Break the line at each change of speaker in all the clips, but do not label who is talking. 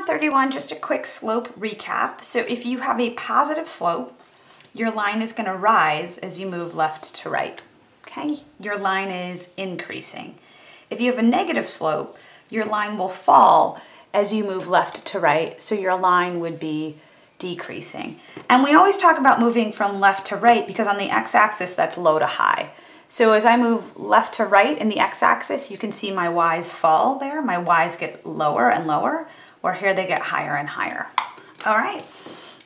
Math 31, just a quick slope recap. So if you have a positive slope, your line is gonna rise as you move left to right, okay? Your line is increasing. If you have a negative slope, your line will fall as you move left to right, so your line would be decreasing. And we always talk about moving from left to right because on the x-axis, that's low to high. So as I move left to right in the x-axis, you can see my y's fall there. My y's get lower and lower, or here they get higher and higher. All right.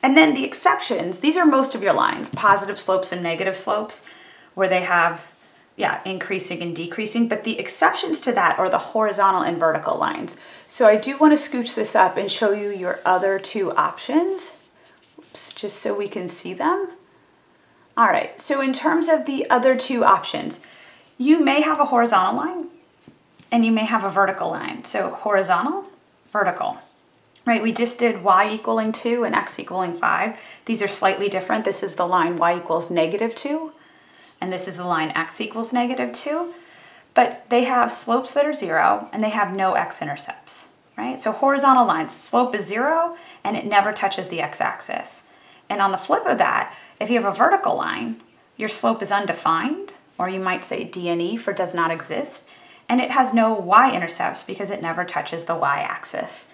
And then the exceptions, these are most of your lines, positive slopes and negative slopes, where they have, yeah, increasing and decreasing. But the exceptions to that are the horizontal and vertical lines. So I do want to scooch this up and show you your other two options, Oops, just so we can see them. All right, so in terms of the other two options, you may have a horizontal line and you may have a vertical line. So horizontal, vertical, right? We just did y equaling 2 and x equaling 5. These are slightly different. This is the line y equals negative 2, and this is the line x equals negative 2. But they have slopes that are 0, and they have no x-intercepts, right? So horizontal lines, slope is 0, and it never touches the x-axis. And on the flip of that, if you have a vertical line, your slope is undefined, or you might say DNE for does not exist, and it has no y-intercepts because it never touches the y-axis.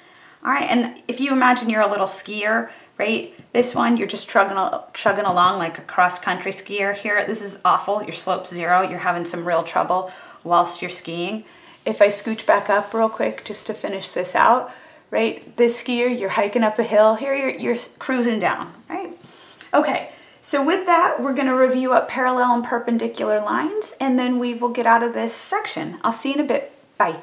All right, and if you imagine you're a little skier, right? This one, you're just chugging, chugging along like a cross-country skier. Here, this is awful. Your slope's zero. You're having some real trouble whilst you're skiing. If I scooch back up real quick just to finish this out, right? This skier, you're hiking up a hill. Here, you're, you're cruising down, right? Okay, so with that, we're gonna review up parallel and perpendicular lines, and then we will get out of this section. I'll see you in a bit. Bye.